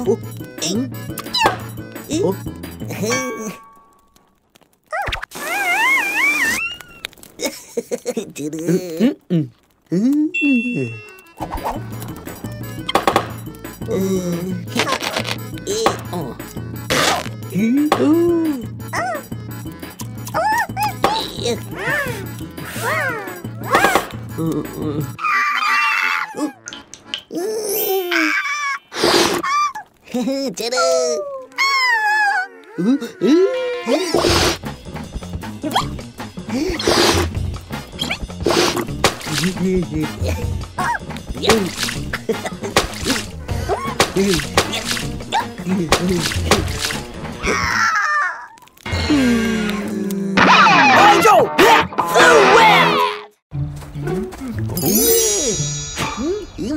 Oh. Mm. Oh. Did it. Mm -mm. Oh. Oh. Oh. 짜라. 으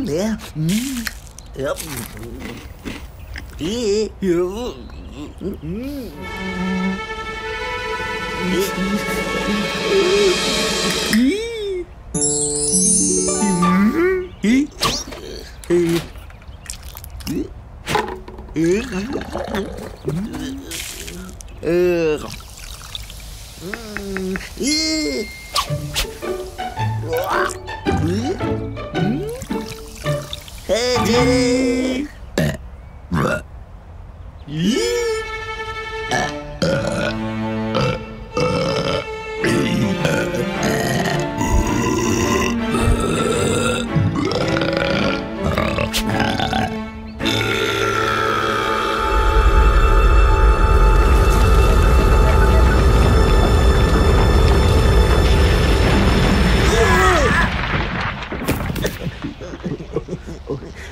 пюре. И... Эх. Yeah.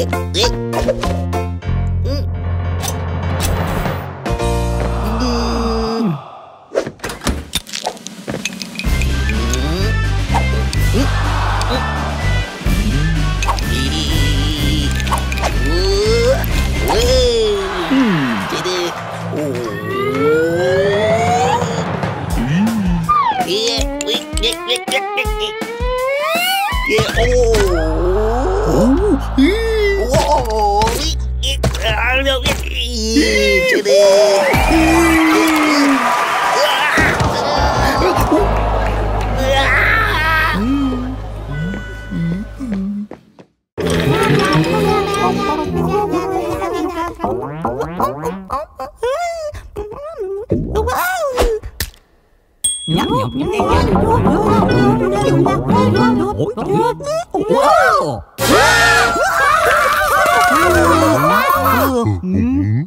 에? 에? 음. 음. 음. 음. 음. 음. 음. 음? 음.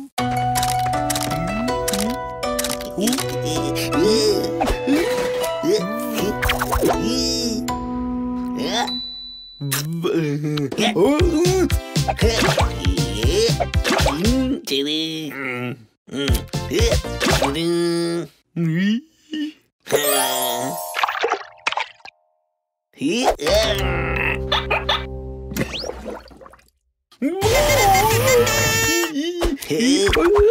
Oh,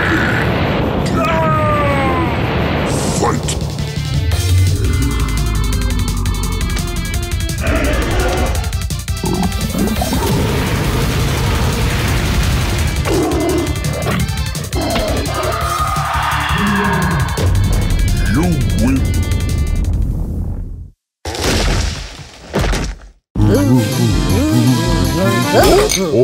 오호. 오호.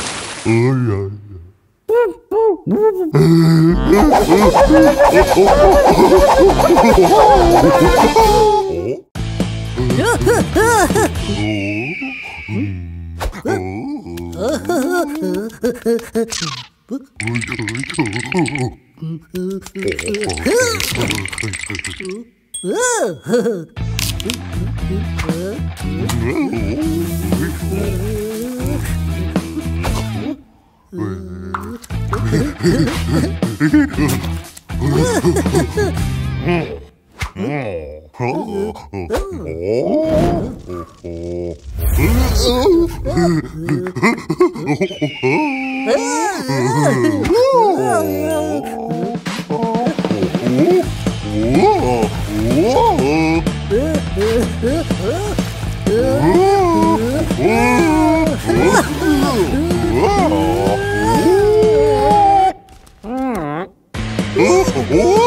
으흐흐 Whoa! Uh! hmm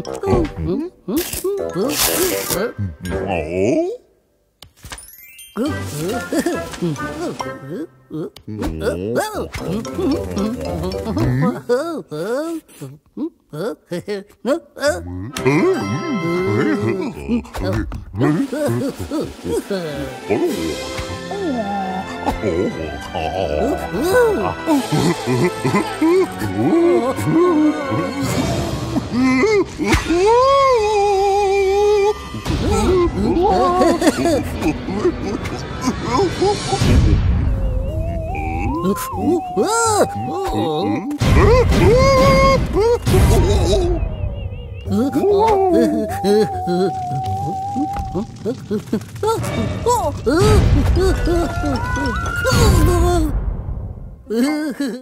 Oh, Oh!